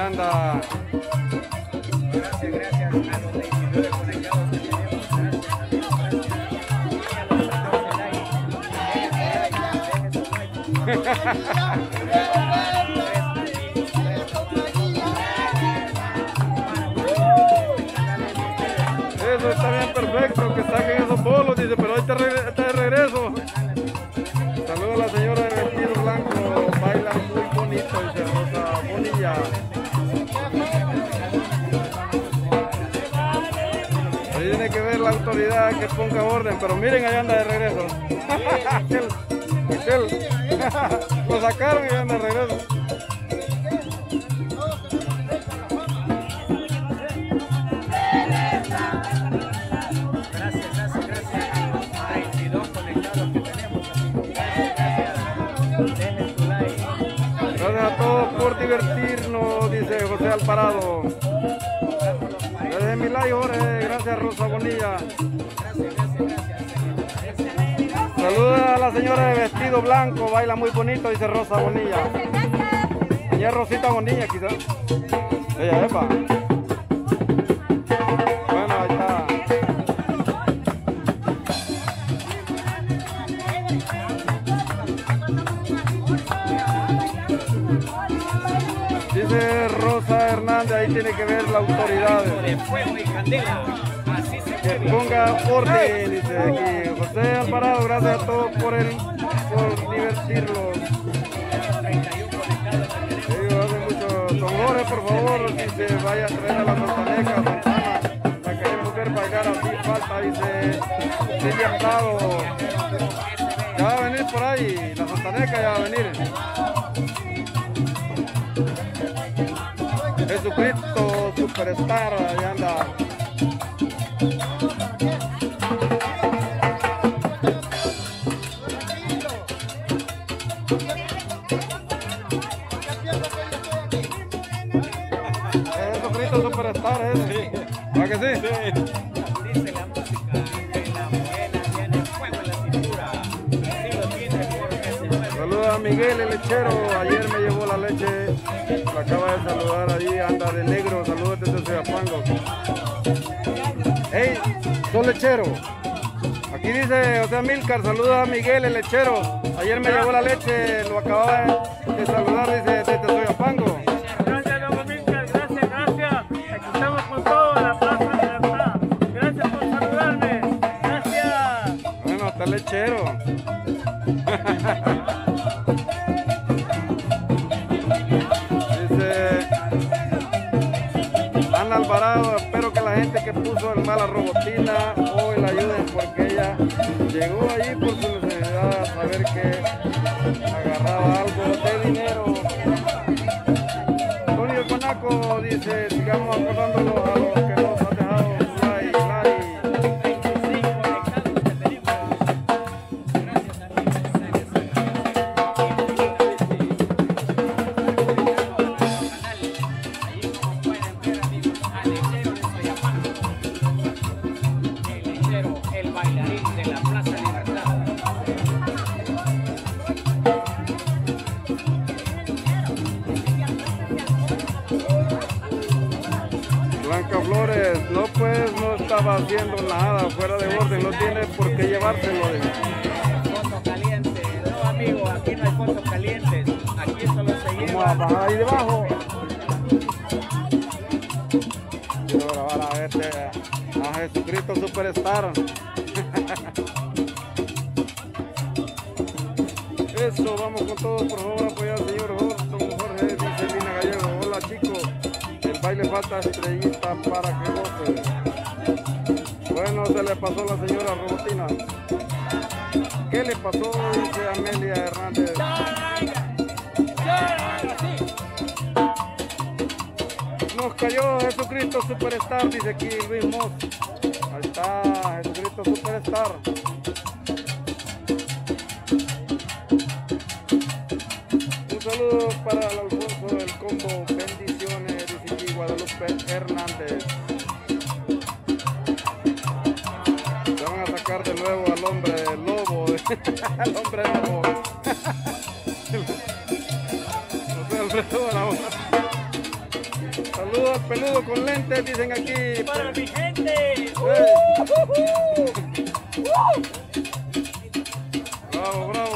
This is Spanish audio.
Anda. Gracias, gracias a los 29 conectados que tenemos. Gracias Eso pero ahí está, de regreso. Saludos a la señora de vestido blanco, baila muy bonito, dice Rosa Bonilla. Ahí tiene que ver la autoridad que ponga orden, pero miren, ahí anda de regreso. Aquel, aquel. Lo sacaron y anda de regreso. José Alvarado. Desde mi like, Jorge. Gracias, Rosa Bonilla. Saluda a la señora de vestido blanco, baila muy bonito, dice Rosa Bonilla. Doña Rosita Bonilla, quizás. Ella, epa. Tiene que ver la autoridad. Que ponga orden, dice aquí. José Alvarado, gracias a todos por, el, por divertirlos. 31 conectados que tenemos. Ellos hacen mucho. Don Jorge, por favor, dice, vaya a traer a la Montaneca, Santana. La queremos ver bailar así, falta, dice Silvia Prado. Ya va a venir por ahí, la Montaneca ya va a venir. Jesucristo, Superstar, ahí anda. Jesucristo, Superstar, ese. ¿Va que sí? Dice a Miguel el lechero, ayer me llevó la leche, la acaba de saludar ahí, anda de negro, saludos desde Soyapango. Hey, soy lechero. Aquí dice José Milcar, saluda a Miguel el lechero, ayer me llevó la leche, lo acababa de, de saludar, dice desde Soyapango. Gracias, don Amílcar, gracias, gracias. Aquí estamos con todo en la Plaza Libertad. Gracias por saludarme. Gracias. Bueno, está lechero. que puso el mal a Robotina hoy la ayuden porque ella llegó allí por su necesidad a saber que agarraba algo de dinero. Antonio Conaco dice, sigamos acordándonos a los que nos han dejado bailarín de la Plaza Libertad. Blanca Flores, no pues no estaba haciendo nada fuera de orden, no tiene por qué llevárselo. de- Foto caliente, no amigo, aquí no hay fotos calientes, aquí solo se lleva. ahí debajo. Jesucristo Superstar. Eso, vamos con todo, por favor, apoyar al señor don Jorge, dice Lina Gallego. Hola chicos, el baile falta estrellita para que goce. Bueno, se le pasó a la señora Robotina. ¿Qué le pasó? Dice Amelia Hernández. Nos cayó Jesucristo Superstar, dice aquí Luis Moss. Está, Jesucristo Superstar. Un saludo para el Alfonso del Combo. Bendiciones, dice Guadalupe Hernández. saludar de nuevo al hombre lobo, al hombre lobo. Alfredo. Saludos al peludo con lentes, dicen aquí. Para mi gente. Eh. Bravo, bravo.